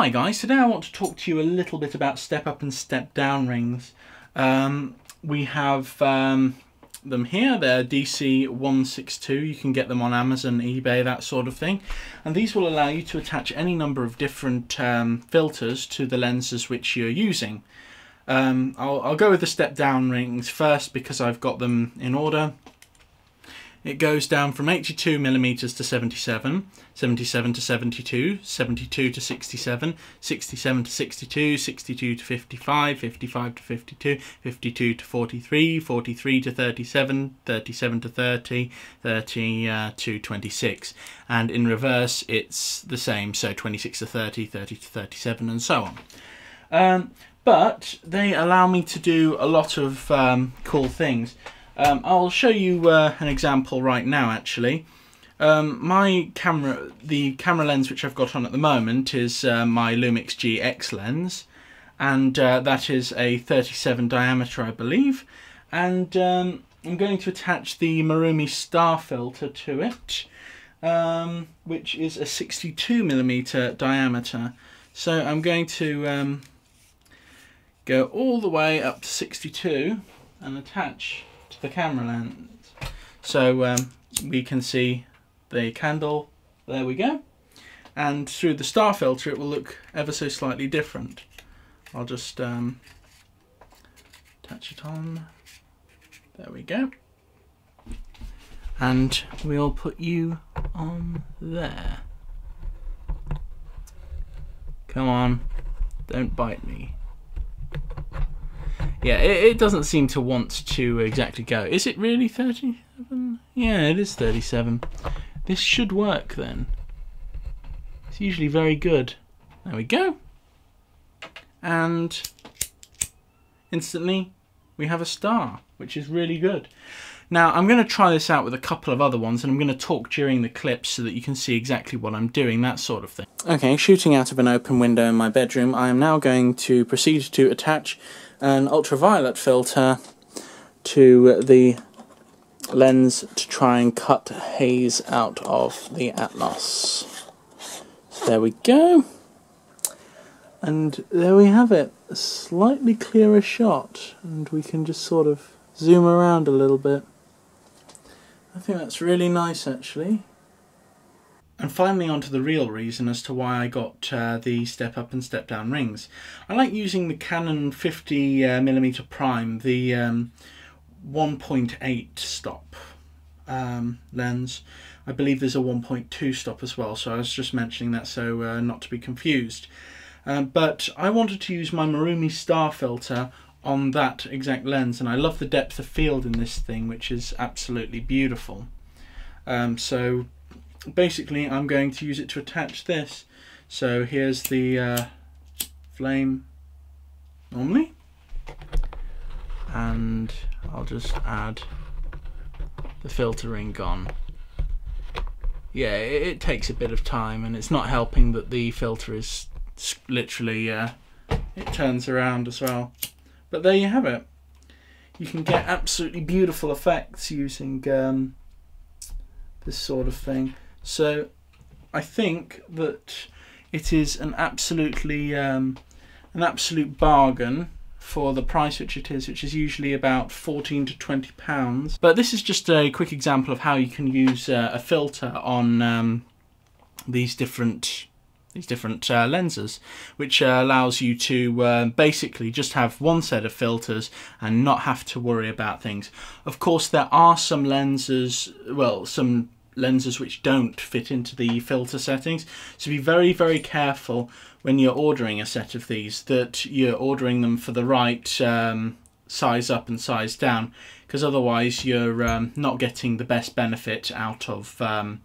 Hi guys, today I want to talk to you a little bit about step up and step down rings. Um, we have um, them here, they're DC162, you can get them on Amazon, eBay, that sort of thing. And these will allow you to attach any number of different um, filters to the lenses which you're using. Um, I'll, I'll go with the step down rings first because I've got them in order. It goes down from 82 millimeters to 77, 77 to 72, 72 to 67, 67 to 62, 62 to 55, 55 to 52, 52 to 43, 43 to 37, 37 to 30, 30 uh, to 26. And in reverse, it's the same, so 26 to 30, 30 to 37, and so on. Um, but they allow me to do a lot of um, cool things. Um, I'll show you uh, an example right now actually. Um, my camera, the camera lens which I've got on at the moment is uh, my Lumix GX lens. And uh, that is a 37 diameter I believe. And um, I'm going to attach the Marumi star filter to it um, which is a 62 millimeter diameter. So I'm going to um, go all the way up to 62 and attach the camera lens. So um, we can see the candle, there we go. And through the star filter it will look ever so slightly different. I'll just um, touch it on, there we go. And we'll put you on there. Come on, don't bite me yeah, it, it, doesn't seem to want to exactly go. Is it really 37? Yeah, it is 37. This should work then. It's usually very good. There we go. And instantly we have a star, which is really good. Now I'm going to try this out with a couple of other ones and I'm going to talk during the clips so that you can see exactly what I'm doing, that sort of thing. Okay, shooting out of an open window in my bedroom, I am now going to proceed to attach an ultraviolet filter to the lens to try and cut haze out of the Atmos. So there we go. And there we have it, a slightly clearer shot, and we can just sort of zoom around a little bit. I think that's really nice actually. And finally onto the real reason as to why I got uh, the step up and step down rings. I like using the Canon 50mm uh, prime, the um, 1.8 stop um, lens. I believe there's a 1.2 stop as well, so I was just mentioning that so uh, not to be confused. Um, but I wanted to use my Marumi star filter on that exact lens and I love the depth of field in this thing which is absolutely beautiful. Um, so basically I'm going to use it to attach this. So here's the uh, flame normally and I'll just add the filter ring on. Yeah, it, it, takes a bit of time and it's not helping that the filter is literally, uh, it turns around as well. But there you have it. You can get absolutely beautiful effects using um, this sort of thing. So I think that it is an absolutely um, an absolute bargain for the price which it is, which is usually about 14 to 20 pounds. But this is just a quick example of how you can use uh, a filter on um, these different these different uh, lenses, which uh, allows you to uh, basically just have one set of filters and not have to worry about things. Of course, there are some lenses, well, some lenses which don't fit into the filter settings. So be very, very careful when you're ordering a set of these that you're ordering them for the right um, size up and size down because otherwise you're um, not getting the best benefit out of um,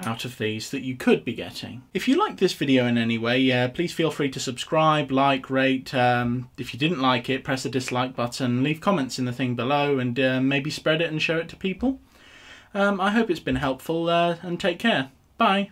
out of these that you could be getting. If you liked this video in any way, uh, please feel free to subscribe, like, rate. Um, if you didn't like it, press the dislike button, leave comments in the thing below and uh, maybe spread it and show it to people. Um, I hope it's been helpful uh, and take care. Bye.